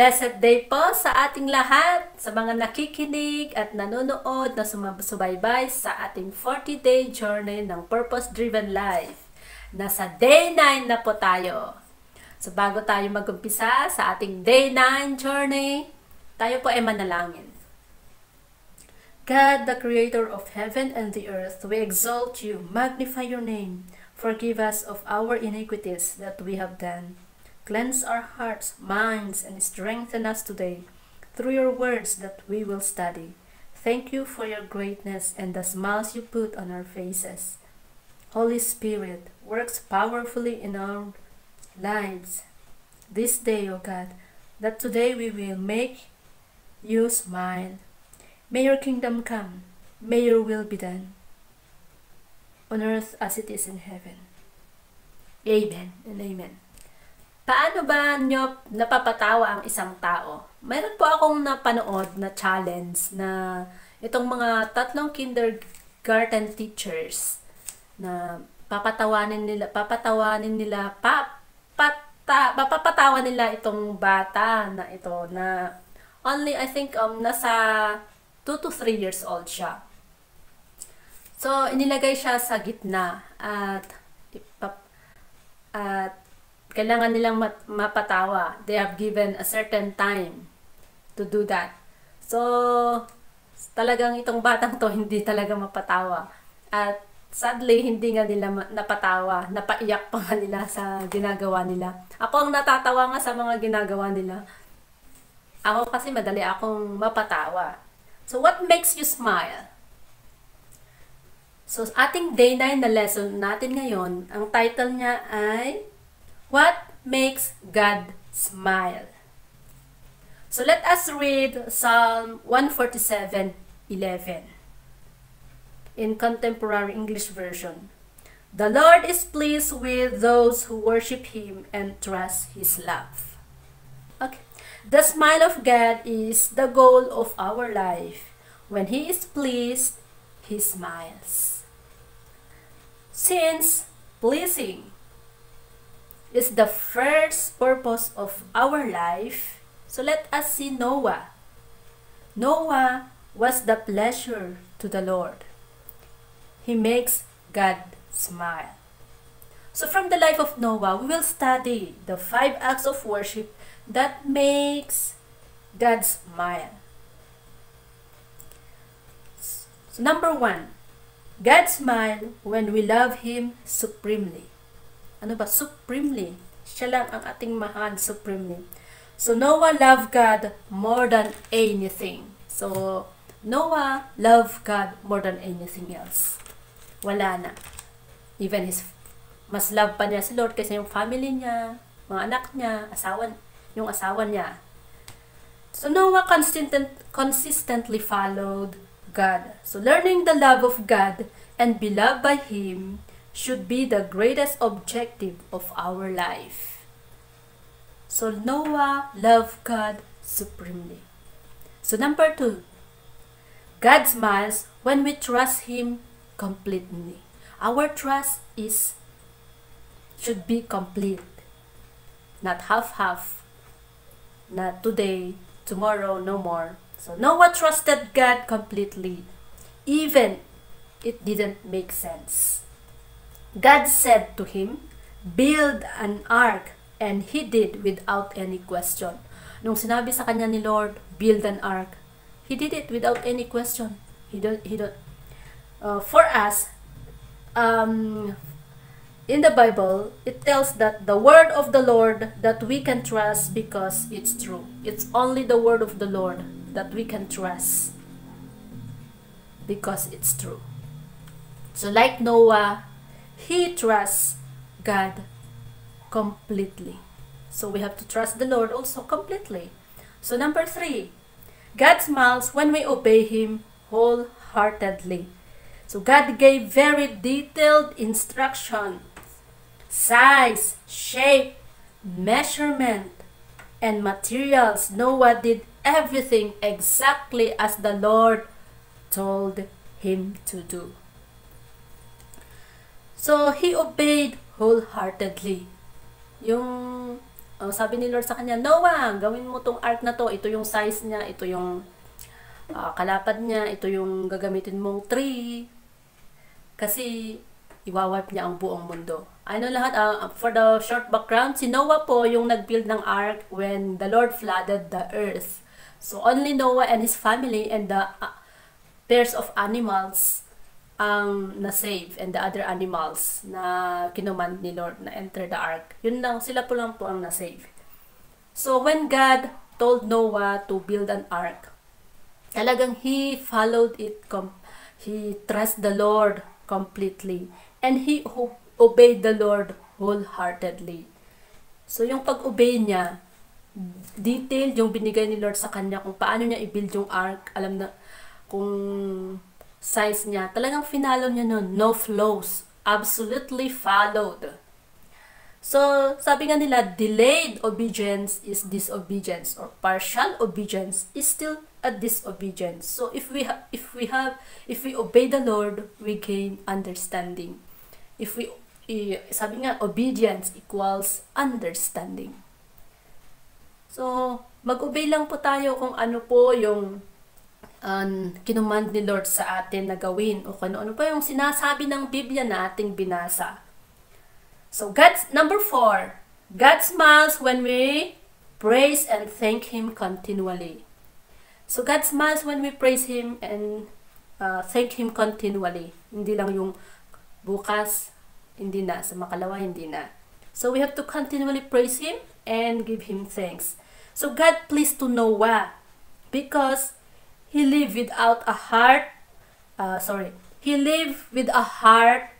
Blessed day po sa ating lahat, sa mga nakikinig at nanonood na sumasubaybay sa ating 40-day journey ng Purpose-Driven Life. Nasa day 9 na po tayo. So bago tayo magumpisa sa ating day 9 journey, tayo po ay manalangin. God, the creator of heaven and the earth, we exalt you, magnify your name. Forgive us of our iniquities that we have done Cleanse our hearts, minds, and strengthen us today through your words that we will study. Thank you for your greatness and the smiles you put on our faces. Holy Spirit works powerfully in our lives this day, O God, that today we will make you smile. May your kingdom come. May your will be done on earth as it is in heaven. Amen and amen. Paano ba nyo napapatawa ang isang tao? Mayroon po akong napanood na challenge na itong mga tatlong kindergarten teachers na papatawanin nila, papatawanin nila, pa, pata, papapatawa nila itong bata na ito na only I think um nasa 2 to 3 years old siya. So inilagay siya sa gitna at at kailangan nilang mapatawa. They have given a certain time to do that. So, talagang itong batang to hindi talaga mapatawa. At sadly, hindi nga nila napatawa. Napaiyak pa nga nila sa ginagawa nila. Ako ang natatawa nga sa mga ginagawa nila. Ako kasi madali akong mapatawa. So, what makes you smile? So, ating day 9 na lesson natin ngayon, ang title niya ay What makes God smile? So let us read Psalm 147, 11 in Contemporary English Version. The Lord is pleased with those who worship Him and trust His love. Okay. The smile of God is the goal of our life. When He is pleased, He smiles. Since pleasing is the first purpose of our life, so let us see Noah. Noah was the pleasure to the Lord. He makes God smile. So from the life of Noah, we will study the five acts of worship that makes God smile. So number one, God smile when we love Him supremely ano ba, supremely. Siya lang ang ating mahal supremely. So, Noah loved God more than anything. So, Noah loved God more than anything else. Wala na. Even his, mas love pa niya si Lord kasi yung family niya, mga anak niya, asawa, yung asawa niya. So, Noah consistent, consistently followed God. So, learning the love of God and be loved by Him should be the greatest objective of our life. So Noah loved God supremely. So number two, God smiles when we trust Him completely. Our trust is should be complete, not half-half, not today, tomorrow, no more. So Noah trusted God completely, even it didn't make sense. God said to him, Build an ark, and he did without any question. Nung sinabi sa kanya ni Lord, build an ark, he did it without any question. He don't, he don't, uh, for us, um, in the Bible, it tells that the word of the Lord that we can trust because it's true. It's only the word of the Lord that we can trust because it's true. So like Noah, he trusts God completely. So we have to trust the Lord also completely. So number three, God smiles when we obey Him wholeheartedly. So God gave very detailed instructions, size, shape, measurement, and materials. Noah did everything exactly as the Lord told him to do. So, he obeyed wholeheartedly. Yung uh, sabi ni Lord sa kanya, Noah, gawin mo tong ark na to. Ito yung size niya, ito yung uh, kalapad niya, ito yung gagamitin mong tree. Kasi iwawipe niya ang buong mundo. Ano lahat, uh, for the short background, si Noah po yung nag-build ng ark when the Lord flooded the earth. So only Noah and his family and the uh, pairs of animals ang na-save and the other animals na kinuman ni Lord na enter the ark. Yun lang, sila po lang po ang na-save. So when God told Noah to build an ark, talagang he followed it, he trust the Lord completely. And he obeyed the Lord wholeheartedly. So, yung pag-obey niya, detailed yung binigay ni Lord sa kanya kung paano niya i-build yung ark. Alam na kung size niya. Talagang finalo niya nun. No flows. Absolutely followed. So, sabi nga nila, delayed obedience is disobedience or partial obedience is still a disobedience. So, if we if we have if we obey the Lord, we gain understanding. If we sabi nga, obedience equals understanding. So, mag-obey lang po tayo kung ano po yung um, kinumand ni Lord sa atin na gawin o kung ano pa yung sinasabi ng Biblia na ating binasa. So, God's, number four, God smiles when we praise and thank Him continually. So, God smiles when we praise Him and uh, thank Him continually. Hindi lang yung bukas, hindi na. Sa makalawa, hindi na. So, we have to continually praise Him and give Him thanks. So, God pleased to Noah because He lived without a heart, uh, sorry, He lived with a heart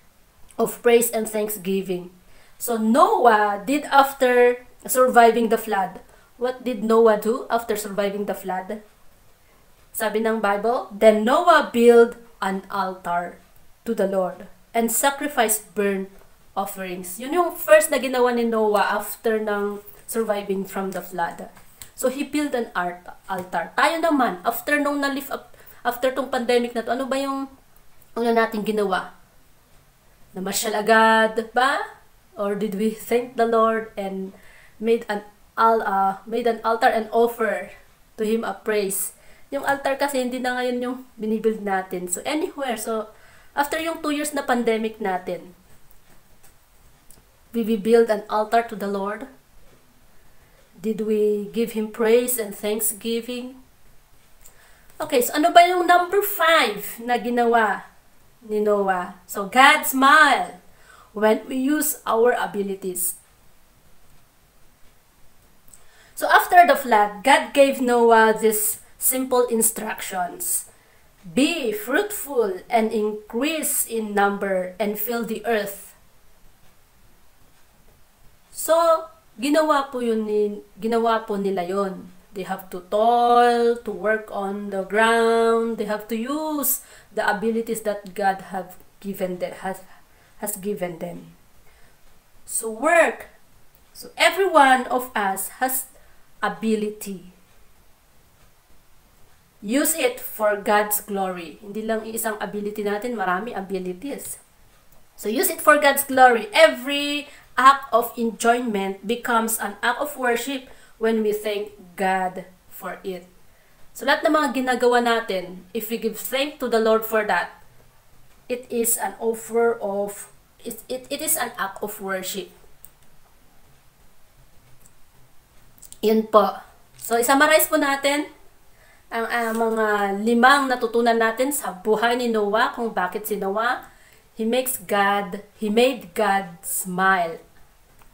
of praise and thanksgiving. So, Noah did after surviving the flood. What did Noah do after surviving the flood? Sabi ng Bible, Then Noah built an altar to the Lord and sacrifice burnt offerings. Yun yung first na ginawa ni Noah after ng surviving from the flood. So, he built an art, altar. Tayo naman, after nung na-lift up, after tong pandemic na to, ano ba yung una natin ginawa? Namasyal agad, ba? Or did we thank the Lord and made an al uh, made an altar and offer to Him a praise? Yung altar kasi hindi na ngayon yung binibuild natin. So, anywhere. So, After yung two years na pandemic natin, we build an altar to the Lord? Did we give Him praise and thanksgiving? Okay, so ano ba yung number five na ginawa ni Noah? So, God smile when we use our abilities. So, after the flood, God gave Noah these simple instructions. Be fruitful and increase in number and fill the earth. So, ginawa po yun ni, ginawa po nila yon. They have to toil, to work on the ground. They have to use the abilities that God have given them, has, has given them. So work. So every one of us has ability Use it for God's glory. Hindi lang isang ability natin, marami abilities. So use it for God's glory. Every act of enjoyment becomes an act of worship when we thank God for it. So lahat ng mga ginagawa natin, if we give thanks to the Lord for that, it is an offer of, it, it, it is an act of worship. Yun po. So, isummarize po natin ang uh, mga limang natutunan natin sa buhay ni Noah kung bakit si Noah he makes God he made God smile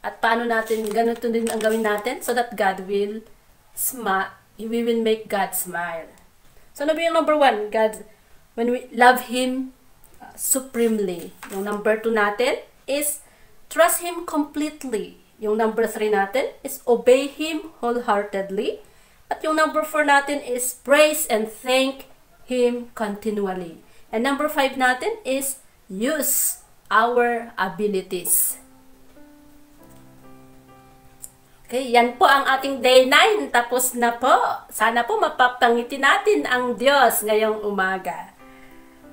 at paano natin ganito din ang gawin natin? So that God will smile we will make God smile. So ano yung number one? God when we love Him uh, supremely. Yung number two natin is trust Him completely. Yung number three natin is obey Him wholeheartedly. At yung number 4 natin is praise and thank Him continually. And number 5 natin is use our abilities. Okay, yan po ang ating day 9. Tapos na po. Sana po mapapangiti natin ang Diyos ngayong umaga.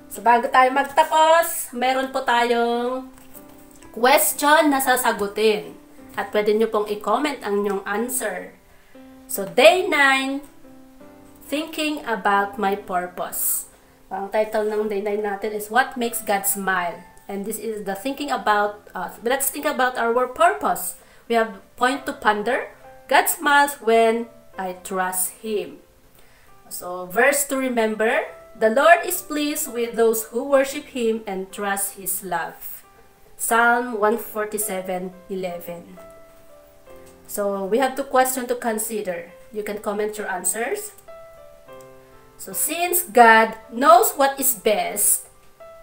So bago tayo magtapos, meron po tayong question na sasagutin. At pwede nyo pong i-comment ang inyong answer. So, day 9, Thinking About My Purpose. Ang title ng day 9 natin is What Makes God Smile? And this is the thinking about. But let's think about our purpose. We have point to ponder. God smiles when I trust Him. So, verse to remember, the Lord is pleased with those who worship Him and trust His love. Psalm 147, 11. So, we have two questions to consider. You can comment your answers. So, since God knows what is best,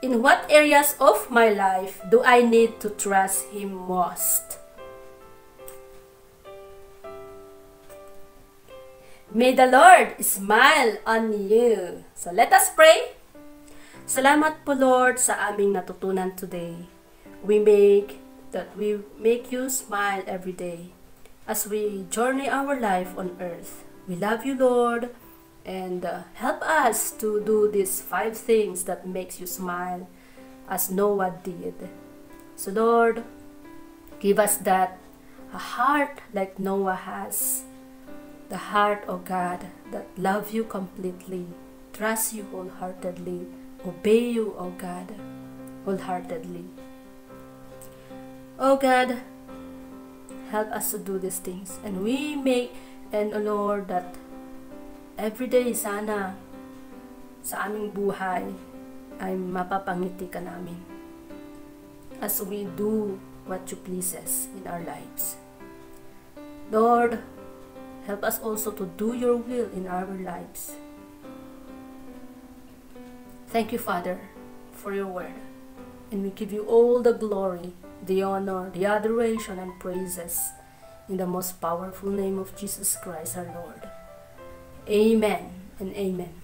in what areas of my life do I need to trust Him most? May the Lord smile on you. So let us pray. Salamat po Lord sa aming natutunan today. We make that we make you smile every day as we journey our life on earth. We love you Lord and uh, help us to do these five things that makes you smile as Noah did. So Lord, give us that a heart like Noah has the heart, O God, that love you completely, trust you wholeheartedly, obey you, O God, wholeheartedly. O God, help us to do these things. And we may, and O Lord, that every day sana sa aming buhay ay mapapangiti ka namin as we do what you pleases in our lives. Lord, Help us also to do your will in our lives. Thank you, Father, for your word. And we give you all the glory, the honor, the adoration, and praises in the most powerful name of Jesus Christ our Lord. Amen and amen.